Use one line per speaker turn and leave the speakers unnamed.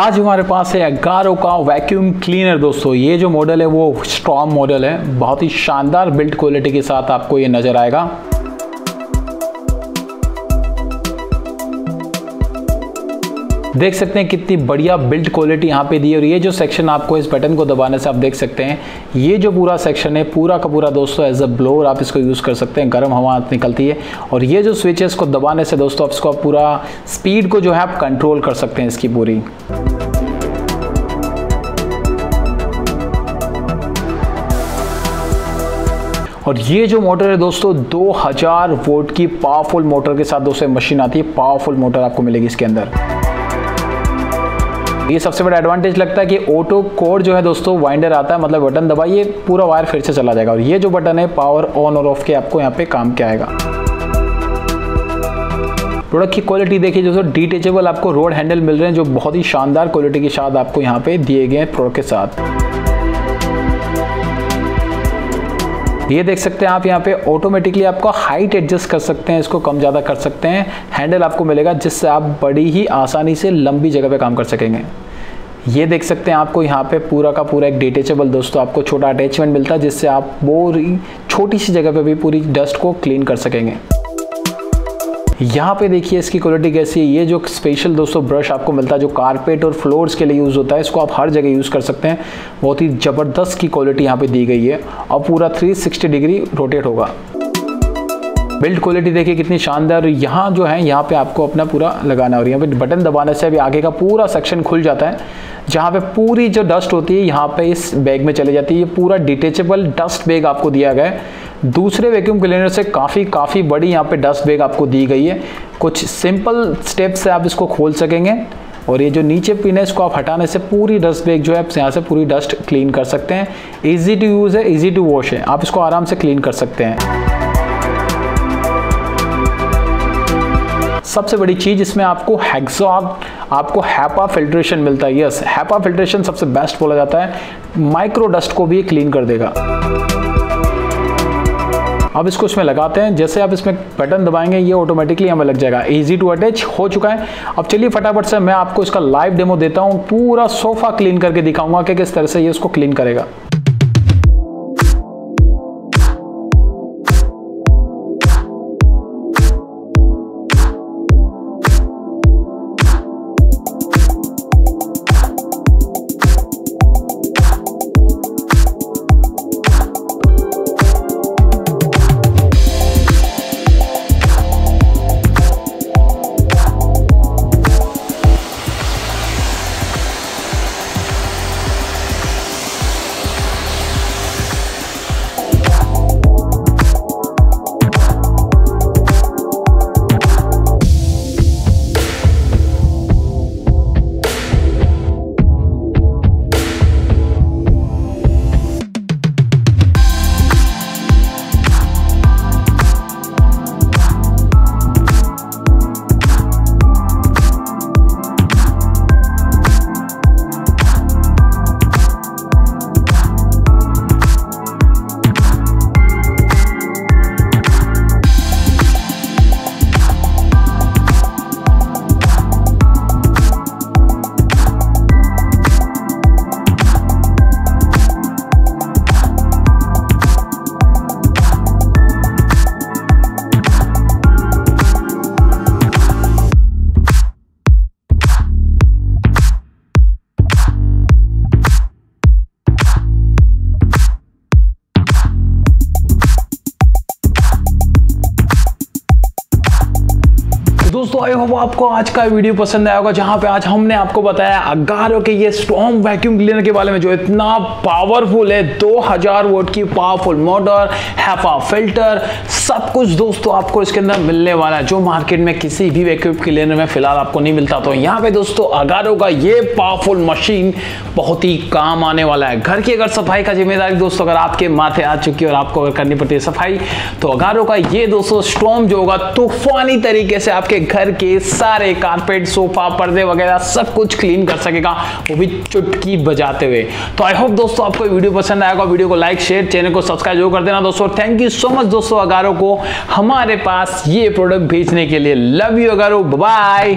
आज हमारे पास है एगारो का वैक्यूम क्लीनर दोस्तों। ये जो मॉडल है, वो स्ट्रॉन्ग मॉडल है। बहुत ही शानदार बिल्ड क्वालिटी के साथ आपको ये नज़र आएगा। देख सकते हैं कितनी बढ़िया बिल्ड क्वालिटी यहाँ पे दी है और ये जो सेक्शन आपको इस बटन को दबाने से आप देख सकते हैं, ये जो पूरा सेक्शन है, पूरा का पूरा दोस्तों एज अ ब्लोअर आप इसको यूज़ कर सकते हैं। गर्म हवा निकलती है। और ये जो स्विचेस को दबाने से दोस्तों, आप इसको पूरा स्पीड को जो है आप कंट्रोल कर सकते हैं इसकी पूरी। और ये जो मोटर है दोस्तों 2000 वोल्ट की पावरफुल मोटर के साथ दोस्तों मशीन आती है पावरफुल मोटर आपको मिलेगी इसके अंदर। ये सबसे बड़ा एडवांटेज लगता है कि ऑटो कोड जो है दोस्तों वाइंडर आता है मतलब बटन दबाइए, पूरा वायर फिर से चला जाएगा। और ये जो बटन है पावर ऑन और ऑफ़ के, आपको यहाँ पे काम के आएगा? प्रोडक्ट की क्वालिटी देखिए जो डिटेचेबल आपको रोड हैंडल मिल रहे हैं, जो बहुत ही शानदार क्वालिटी के साथ आपको यहाँ पे दिए गए हैं प्रोडक्ट के साथ। ये देख सकते हैं आप यहाँ पे ऑटोमेटिकली आपको हाइट एडजस्ट कर सकते हैं, इसको कम ज़्यादा कर सकते हैं। हैंडल आपको मिलेगा जिससे आप बड़ी ही आसानी से लंबी जगह पे काम कर सकेंगे। ये देख सकते हैं आपको यहाँ पे पूरा का पूरा एक डिटेचेबल दोस्तों, आपको छोटा अटैचमेंट मिलता है जिससे आप वो छोटी सी जगह पे भी पूरी डस्ट को क्लीन कर सकेंगे। यहाँ पे देखिए इसकी क्वालिटी कैसी है। ये जो स्पेशल दोस्तों ब्रश आपको मिलता है, जो कारपेट और फ्लोर्स के लिए यूज़ होता है, इसको आप हर जगह यूज़ कर सकते हैं। बहुत ही ज़बरदस्त की क्वालिटी यहाँ पे दी गई है और पूरा 360 डिग्री रोटेट होगा। बिल्ड क्वालिटी देखिए कितनी शानदार। यहाँ जो है, यहाँ पे आपको अपना पूरा लगाना और यहाँ पे बटन दबाने से अभी आगे का पूरा सेक्शन खुल जाता है, जहाँ पे पूरी जो डस्ट होती है, यहाँ पे इस बैग में चले जाती है। ये पूरा डिटेचेबल डस्ट बैग आपको दिया गया है। दूसरे वैक्यूम क्लीनर से काफ़ी काफ़ी बड़ी यहाँ पे डस्ट बैग आपको दी गई है। कुछ सिंपल स्टेप से आप इसको खोल सकेंगे और ये जो नीचे पिन है, इसको आप हटाने से पूरी डस्ट बैग जो है, आप यहाँ से पूरी डस्ट क्लीन कर सकते हैं। इजी टू यूज़ है इजी टू वॉश है। आप इसको आराम से क्लीन कर सकते हैं। सबसे बड़ी चीज़ इसमें आपको हेक्सॉग आपको हैपा फिल्ट्रेशन मिलता है। यस हैपा फिल्ट्रेशन सबसे बेस्ट बोला जाता है। माइक्रो डस्ट को भी क्लीन कर देगा। अब इसको इसमें लगाते हैं। जैसे आप इसमें बटन दबाएँगे, ये ऑटोमेटिकली हमें लग जाएगा। इजी टू अटैच हो चुका है। अब चलिए फटाफट से मैं आपको इसका लाइव डेमो देता हूँ। पूरा सोफा क्लीन करके दिखाऊँगा कि किस तरह से ये उसको क्लीन करेगा। दोस्तों आई होप आपको आज का वीडियो पसंद आया होगा, जहाँ पे आज हमने आपको बताया अगारो के ये स्ट्रॉन्ग वैक्यूम क्लीनर के बारे में, जो इतना पावरफुल है 2000 वोट की पावरफुल मोटर हैफा फ़िल्टर सब कुछ दोस्तों आपको इसके अंदर मिलने वाला है, जो मार्केट में किसी भी वैक्यूम क्लीनर में फ़िलहाल आपको नहीं मिलता। तो यहाँ पे दोस्तों, अगारो का ये पावरफुल मशीन बहुत ही काम आने वाला है। घर की अगर सफ़ाई का ज़िम्मेदारी दोस्तों, अगर आपके माथे आ चुकी है और आपको अगर करनी पड़ती है सफ़ाई तो अगारो का ये दोस्तों स्ट्रॉन्ग जो होगा, तूफानी तरीके से आपके घर के सारे कारपेट सोफा पर्दे वगैरह सब कुछ क्लीन कर सकेगा, वो भी चुटकी बजाते हुए। तो आई होप दोस्तों आपको वीडियो पसंद आएगा वीडियो को लाइक शेयर चैनल को सब्सक्राइब ज़रूर कर देना दोस्तों। थैंक यू सो मच दोस्तों अगारो को। हमारे पास ये प्रोडक्ट भेजने के लिए लव यू अगारो। बाय